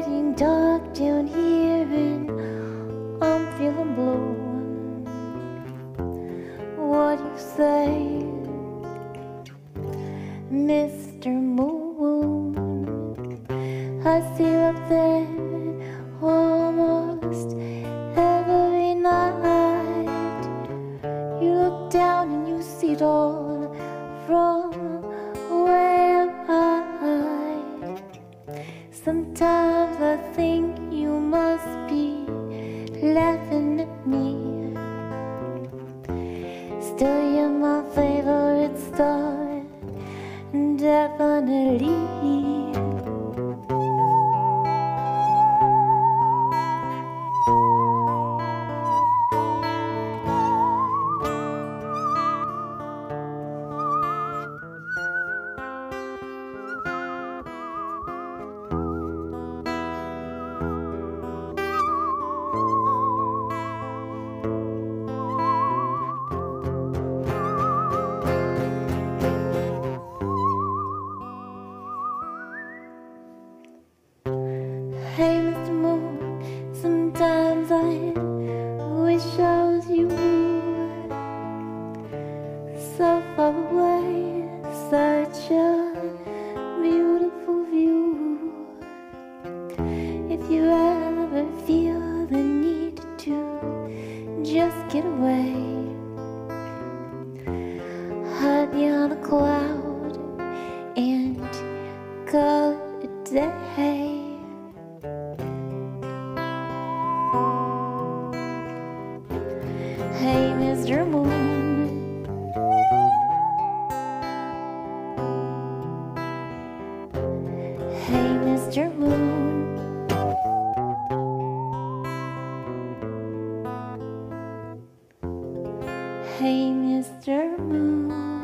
Getting dark down here and I'm feeling blue. What do you say, Mr. Moon? I see you up there almost every night. You look down and you see it all from where I. Sometimes laughing at me. Still, you're my favorite star, and definitely. Hey, Mr. Moon, sometimes I wish I was you. So far away, such a beautiful view. If you ever feel the need to just get away, hide behind a cloud and call it a day. Mr. Moon. Hey, Mr. Moon. Hey, Mr. Moon.